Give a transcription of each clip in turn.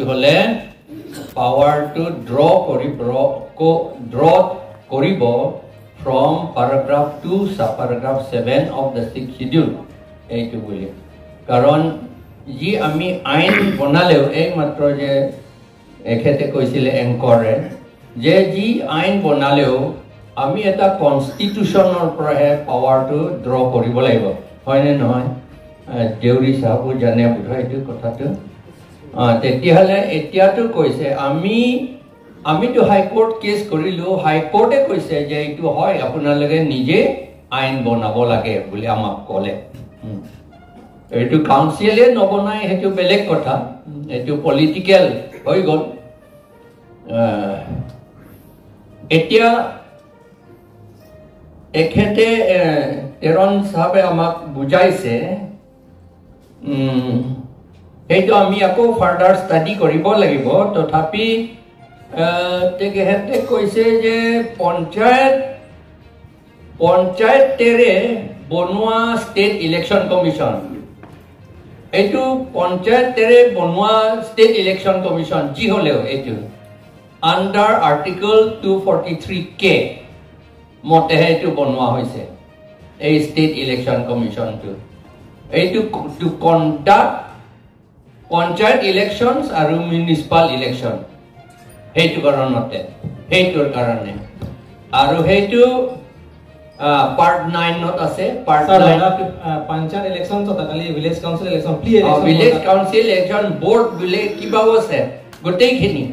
এইটো হ'লে পাৱাৰটো ড্ৰ কৰিব ড্ৰ কৰিব from paragraph to sub paragraph seven of the six schedule. এইটো বুলি। কাৰণ যি আমি আইন বনালেও এইমাত্ৰ যে এখেতে কৈছিলে এংকৰে যে যি আইন বনালেও আমি এটা কনষ্টিটিউশ্যনৰ পৰাহে পাৱাৰটো ড্ৰ কৰিব লাগিব। হয়নে নহয়? দেউৰী চাহাবো জানে বোধহয় এইটো কথাটো। তেতিয়াহ'লে এতিয়াতো কৈছে আমি আমিতো হাইকোৰ্ট কেছ কৰিলোঁ। হাইকোৰ্টে কৈছে যে এইটো হয় আপোনালোকে নিজে আইন বনাব লাগে বুলি আমাক ক'লে। এইটো কাউন্সিলে নবনাই সেইটো বেলেগ কথা। এইটো পলিটিকেল হৈ গ'ল। এতিয়া এখেতে তেৰণ চাহাবে আমাক বুজাইছে সেইটো আমি আকৌ ফাৰ্ডাৰ ষ্টাডি কৰিব লাগিব। তথাপি তেখেতে কৈছে যে পঞ্চায়ত পঞ্চায়তেৰে বনোৱা ষ্টেট ইলেকশ্যন কমিশ্যন এইটো পঞ্চায়তেৰে বনোৱা ষ্টেট ইলেকশ্যন কমিশ্যন যি হ'লেও এইটো। Under article two forty three K মতেহে এইটো বনোৱা হৈছে এই ষ্টেট ইলেকশ্যন কমিশ্যনটো এইটো টু কণ্ডাক্ট পঞ্চায়ত ইলেকশ্যনছ আৰু মিউনিচিপাল ইলেকশ্যন সেইটো কাৰণতে সেইটোৰ কাৰণে। আৰু সেইটো পাৰ্ট নাইনত আছে পাৰ্ট পঞ্চায়ত ইলেকশ্যন কালি village council election village council election board বোলে কিবাও আছে গোটেইখিনি।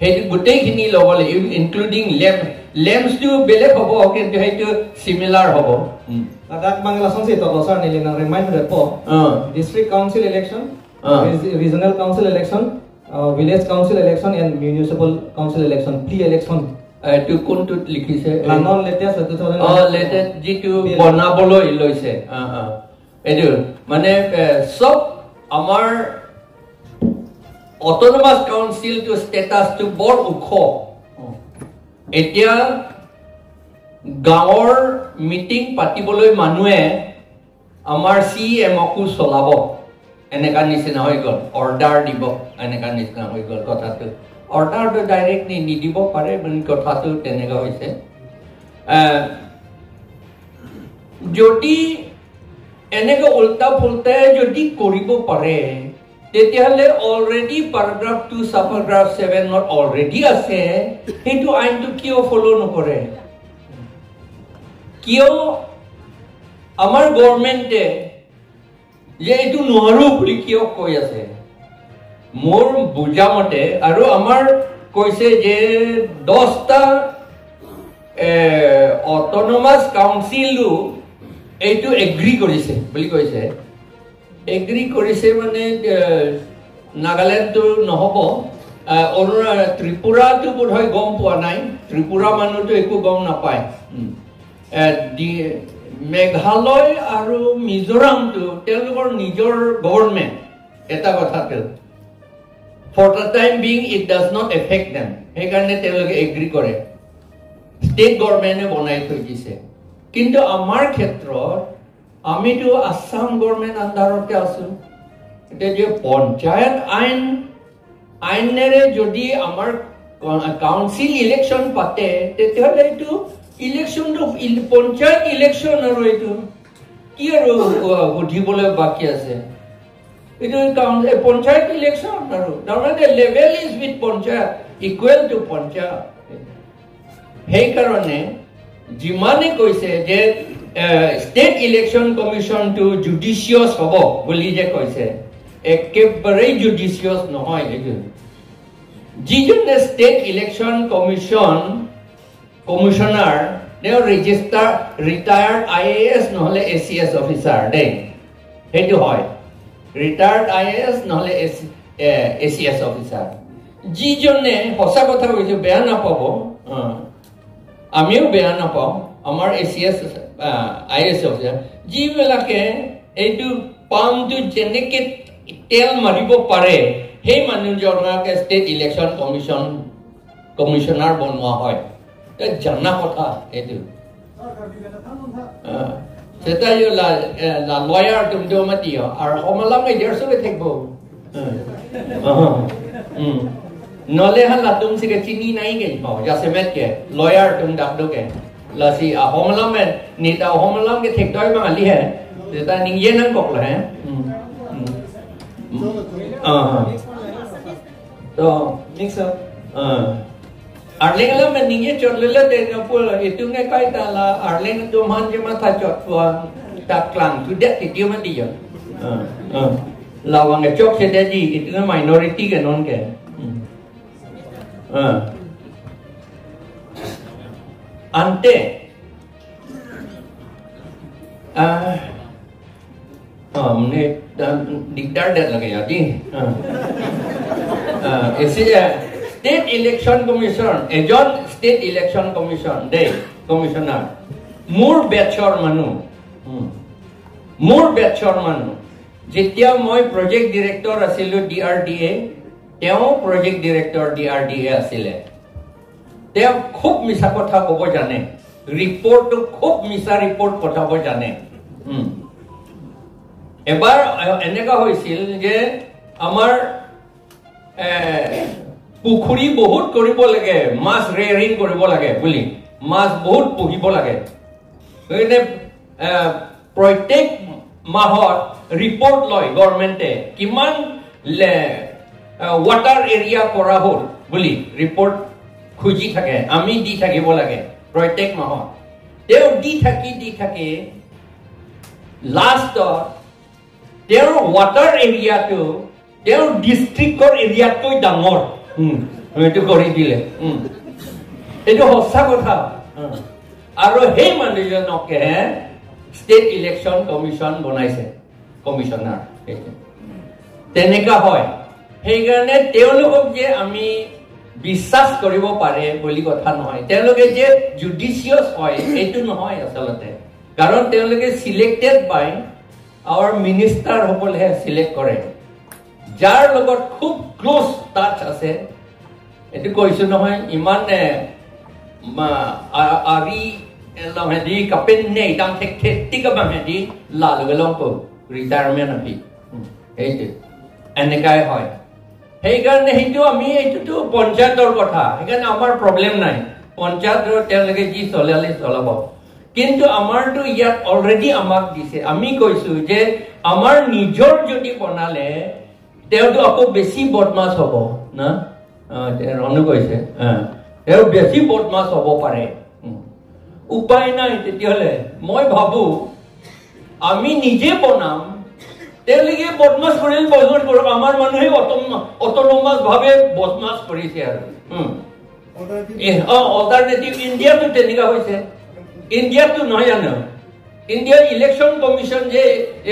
সেইটো গোটেইখিনি ল'ব লাগিব ইনক্লুডিং লেম্প লেম্পছটো বেলেগ হ'ব কিন্তু সেইটো চিমিলাৰ হ'ব। soal nih yang uh. regional council election, uh, village council election, and municipal council election, pre election. এইটো eh, কোনটো লিখিছে? লাণ্ডন লেটেষ্ট টু থাউজেণ্ড অঁ লেটেষ্ট যিটো বনাবলৈ লৈছে। অঁ অঁ এইটো মানে চব আমাৰ অট'নমাছ কাউঞ্চিলটো ষ্টেটাছটো বৰ ওখ। এতিয়া গাঁৱৰ মিটিং পাতিবলৈ মানুহে আমাৰ চি এমকো চলাব। এনেকুৱা নিচিনা হৈ গ'ল অৰ্ডাৰ দিব এনেকুৱা নিচিনা হৈ গ'ল কথাটো অৰ্ডাৰটো ডাইৰেক্ট নিদিব পাৰে বুলি কথাটো তেনেকুৱা হৈছে যদি এনেকৈ উল্টা ফুল্টাই যদি কৰিব পাৰে তেতিয়াহ'লে already paragraph two sub paragraph ছেভেনত already আছে সেইটো আইনটো কিয় ফ'ল' নকৰে কিয় আমাৰ গভৰ্ণমেণ্টে যে এইটো নোৱাৰো বুলি কিয় কৈ আছে? মোৰ বুজা মতে আৰু আমাৰ কৈছে যে দহটা অট'নমাছ কাউন্সিলো এইটো এগ্ৰী কৰিছে বুলি কৈছে। এগ্ৰী কৰিছে মানে নাগালেণ্ডটো নহ'ব। অৰুণা ত্ৰিপুৰাটো বোধহয় গম পোৱা নাই। ত্ৰিপুৰা মানুহটো একো গম নাপায়। মেঘালয় আৰু মিজোৰামটো তেওঁলোকৰ নিজৰ গভৰ্ণমেণ্ট এটা কথাটো for the time being it does not affect them সেইকাৰণে তেওঁলোকে এগ্ৰী কৰে। ষ্টেট গভৰ্ণমেণ্টে বনাই থৈ দিছে। কিন্তু আমাৰ ক্ষেত্ৰত আমিতো আছাম গভৰ্ণমেণ্ট আণ্ডাৰতে আছো। এতিয়া পঞ্চায়ত আইন আইনেৰে যদি আমাৰ কাউন্সিল ইলেকশ্যন পাতে তেতিয়াহ'লে এইটো ইলেকশ্যনটো পঞ্চায়ত ইলেকশ্যন আৰু এইটো। কি আৰু সুধিবলৈ বাকী আছে? এইটো পঞ্চায়ত ইলেকশ্যন আৰু। তাৰমানে level is with panchayat equal to panchayat. সেইকাৰণে যিমানে কৈছে যে ষ্টেট ইলেকশ্যন কমিশ্যনটো জুডিচিয়াছ হ'ব বুলি যে কৈছে একেবাৰে জুডিচিয়াছ নহয় এইটো। যিজনে state election commission commissioner registrar retired I A S নহ'লে এ চি এছ অফিচাৰ দেই। সেইটো হয়। ৰিটায়াৰ্ড আই এ এছ নহ'লে এ চি এছ অফিচাৰ যিজনে সঁচা কথা কৈছোঁ বেয়া নাপাব। আমিও বেয়া নাপাওঁ। আমাৰ A C S I S officer যিবিলাকে এইটো পামটো যেনেকে তেল মাৰিব পাৰে সেই মানুহজনকে ষ্টেট ইলেকশ্যন কমিশ্যন কমিশ্যনাৰ বনোৱা হয়। 장난보다 애들. 어. 제가 요라 라 로야 좀 좀만 뒤요. 아 엄마랑에 열쇠를 택보. 어. 음. नॉले हन ला तुम सिके चिनी नहीं गई पाओ या समेत के लॉयर तुम डाक दोगे लसी आ होमलम में नीता होमलम के ठीक दौड़ मांग ली है तेता निंग ये नंग कोक है तो mixer Arling la meningi chorlela de no pula itunge kai tala arling do manje mata chotwa tak klang tu det ti dia mandi ya. Lawang ke chok se daji itunge minority ke non ke. Ante ah हमने दिकदार डर लगे जाती हाँ इसलिए state election commission ejon state election commission de commissioner. মোৰ বেচৰ মানুহ মোৰ বেচৰ মানুহ। যেতিয়া মই প্ৰজেক্ট ডিৰেক্টৰ আছিলোঁ ডি আৰ ডি এ তেওঁ project director D R D A আছিলে। তেওঁ খুব মিছা কথা ক'ব জানে। ৰিপৰ্টটো খুব মিছা ৰিপৰ্ট পঠাব জানে। এবাৰ এনেকুৱা হৈছিল যে আমাৰ পুখুৰী বহুত কৰিব লাগে মাছ ৰেয়াৰিং কৰিব লাগে বুলি। মাছ বহুত পুহিব লাগে। গতিকে প্ৰত্যেক মাহত ৰিপৰ্ট লয় গভৰ্ণমেণ্টে কিমান ৱাটাৰ এৰিয়া কৰা হ'ল বুলি ৰিপৰ্ট খুজি থাকে। আমি দি থাকিব লাগে প্ৰত্যেক মাহত। তেওঁ দি থাকি দি থাকি লাষ্টত তেওঁৰ ৱাটাৰ এৰিয়াটো তেওঁৰ ডিষ্ট্ৰিক্টৰ এৰিয়াতকৈ ডাঙৰ। এইটো কৰি দিলে। এইটো সঁচা কথা। আৰু সেই মানুহজনকে ষ্টেট ইলেকশ্যন কমিশ্যন বনাইছে কমিশ্যনাৰ তেনেকুৱা হয়। সেইকাৰণে তেওঁলোকক যে আমি বিশ্বাস কৰিব পাৰে বুলি কথা নহয় তেওঁলোকে যে জুডিচিয়াছ হয় এইটো নহয় আচলতে। কাৰণ তেওঁলোকে চিলেক্টেড বাই আৱাৰ মিনিষ্টাৰ সকলেহে চিলেক্ট কৰে। যাৰ লগত খুব ক্ল'জ টাচ আছে এইটো কৈছো নহয় ইমান আৰি কাবাং হেৰি লাল ৰিটায়াৰমেণ্ট আপি সেইটো এনেকাই হয়। সেইকাৰণে সেইটো আমি এইটোতো পঞ্চায়তৰ কথা সেইকাৰণে আমাৰ প্ৰব্লেম নাই। পঞ্চায়তৰ তেওঁলোকে যি চলালে চলাব। কিন্তু আমাৰতো ইয়াত অলৰেডি আমাক দিছে। আমি কৈছো যে আমাৰ নিজৰ যদি বনালে তেওঁতো আকৌ বেছি বদমাছ হ'ব না? ৰণু কৈছে তেওঁ বেছি বদমাছ হ'ব পাৰে। উপায় নাই তেতিয়াহ'লে। মই ভাবো আমি নিজে বনাম তেওঁলোকে বদমাছ কৰিল বদমাছ কৰক আমাৰ মানুহে অটনমাছ ভাৱে বদমাছ কৰিছে আৰু। অল্টাৰনেটিভ ইণ্ডিয়াতো তেনেকুৱা হৈছে। ইণ্ডিয়াতো নহয় জানো? ইণ্ডিয়াৰ ইলেকশ্যন কমিশ্যন যে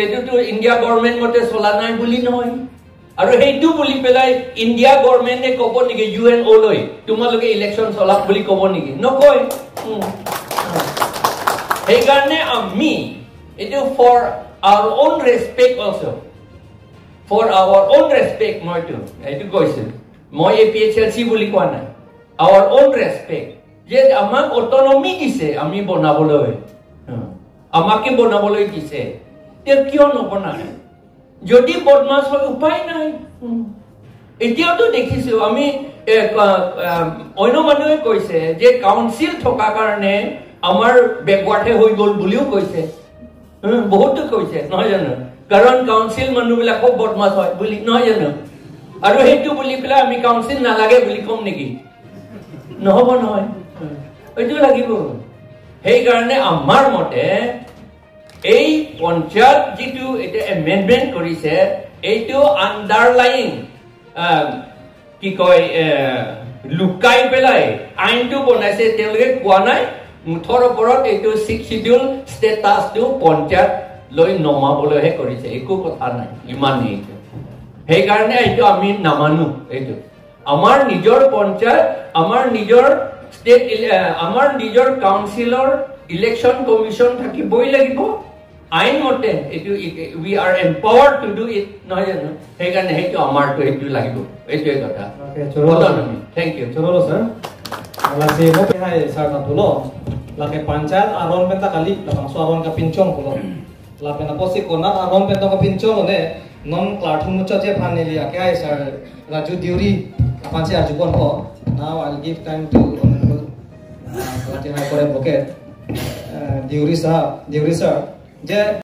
এইটোতো ইণ্ডিয়া গভৰ্ণমেণ্ট মতে চলা নাই বুলি নহয়। আৰু সেইটো বুলি পেলাই ইণ্ডিয়া গভৰ্ণমেণ্টে ক'ব নেকি ইউ এন অ' লৈ তোমালোকে ইলেকশ্যন চলাওক বুলি ক'ব নেকি? নকয়। সেইকাৰণে আমি এইটো for our own respect also' for our own respect মইতো এইটো কৈছোঁ। মই A P H L C বুলি কোৱা নাই। আৱাৰ অ'ন ৰেচপেক্ট যে আমাক অটনমি দিছে আমি বনাবলৈ। আমাকে বনাবলৈ দিছে। তেওঁ কিয় নবনায়? যদি বদমাছ হয় উপায় নাই। এতিয়াওতো দেখিছো আমি অন্য মানুহে কৈছে যে কাউন্সিল থকা কাৰণে আমাৰ বেকৱাৰ্ডহে হৈ গ'ল বুলিও কৈছে। বহুতো কৈছে নহয় জানো? কাৰণ কাউন্সিল মানুহবিলাক বদমাছ হয় বুলি নহয় জানো? আৰু সেইটো বুলি পেলাই আমি কাউন্সিল নালাগে বুলি ক'ম নেকি? নহ'ব নহয়। এইটো লাগিব। সেইকাৰণে আমাৰ মতে এই পঞ্চায়ত যিটো এতিয়া এমেণ্ডমেণ্ট কৰিছে এইটো আণ্ডাৰলাইন কি কয় লুকাই পেলাই আইনটো বনাইছে তেওঁলোকে কোৱা নাই মুঠৰ ওপৰত এইটো ছিক্স চিডিউল ষ্টেটাছটো পঞ্চায়ত লৈ নমাবলৈহে কৰিছে একো কথা নাই ইমানেই সেইকাৰণে এইটো আমি নামানো এইটো। আমাৰ নিজৰ পঞ্চায়ত আমাৰ নিজৰ ষ্টেট আমাৰ নিজৰ কাউন্সিলৰ ইলেকশ্যন কমিশ্যন থাকিবই লাগিব। আইন মতে এইটো we are empower to do it নহয় জানো সেইকাৰণে সেইটো আমাৰটো সেইটো লাগিব এইটোৱে কথা থেংক ইউ চলো স্যার লাগে পাঞ্চায়েত আরন পেতা কালি মাসো আরন কা পিনচং হলো লাগে না পসি কোনা আরন পেতা কা পিনচং হলে নন ক্লাঠু মুচা যে ফানে লিয়া কে আই স্যার রাজু দিউরি পাঁচে আজু কোন হো now I give time to অনুরোধ করে বকে দিউরি সাহ দিউরি স্যার 이제